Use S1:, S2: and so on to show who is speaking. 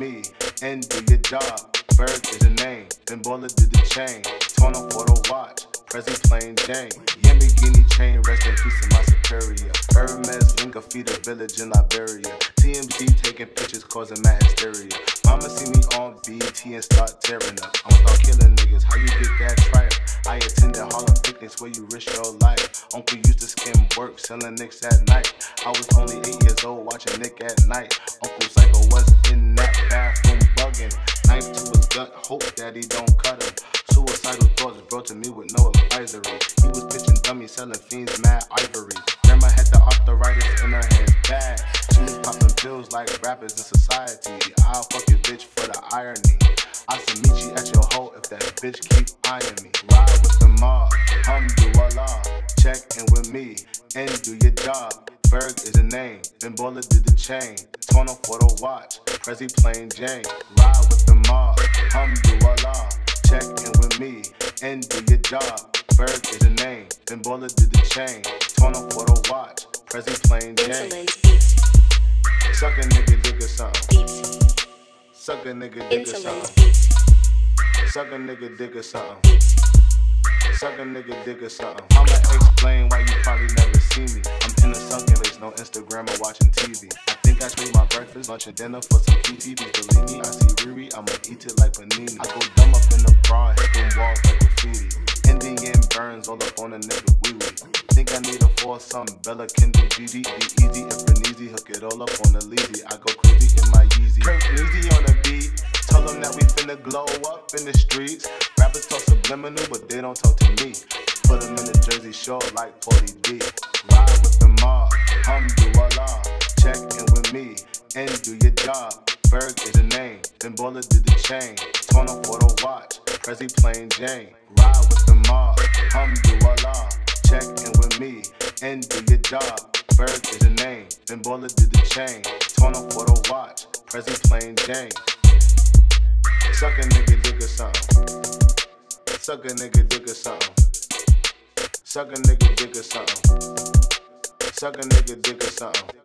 S1: me and do your job. Ferg is a name, Ben Baller did the chain. Torn up for the watch, Prezi plain Jane. Yamagini chain, rest in peace to my superior. Hermes Linga feed a village in Liberia. TMZ taking pictures causing mad hysteria. Mama see me on BET and start tearing up. I'ma start killing niggas, how you get that triumph? I attended Harlem picnics where you risk your life. Uncle used to skim work, selling nicks at night. I was only eight years old watching Nick at night. Uncle Psycho was in that bathroom bugging. Knife to his gut, hope that he don't cut him. Suicidal thoughts brought to me with no advisory. He was pitching dummies, selling fiends, mad ivory. Grandma had the arthritis in her hands, bad. She was popping pills like rappers in society. I'll fuck your bitch for the irony. I said meet you at your hoe if that bitch keep eyeing me. Ride with the mob, alhamdulillah. Check in with me and do your job. Ferg is a name, Ben Baller did the chain. Up for the watch, Prezi plain Jane. Ride with the mob, alhamdulillah. Check in with me and do your job. Ferg is a name, Ben Baller did the chain. Torn up for the watch, Prezi plain Jane. Suck a nigga dick or something. Suck a nigga dick or something. Suck a nigga dick or something. Suck a nigga dick or something. I'ma explain why you probably never see me. I'm in a sunken lace, no Instagram or watching lunch, and dinner for some PTVs. Believe me, I see Riri, I'ma eat it like panini. I go dumb up in the bra, them walls like graffiti. Indian burns all up on a nigga wee wee. Think I need a foursome, Bella, Kendall, Gigi, be easy if Berneezy, hook it all up on the leasy. I go crazy in my Yeezy. Kirk Easy on the beat. Tell them that we finna glow up in the streets. Rappers talk subliminal, but they don't talk to me. Put them in the Jersey Shore like 40 D. Ride with the mob. And do your job. Ferg is a name, Ben Baller did the chain. Torn for the watch, Prezi plain Jane. Ride with the mob, alhamdulillah. Check in with me and do your job. Ferg is a name, Ben Baller did the chain. Torn for the watch, Prezi plain Jane. Suck a nigga dick or something. Suck a nigga dick or something. Suck a nigga dick or something. Suck a nigga dick or something.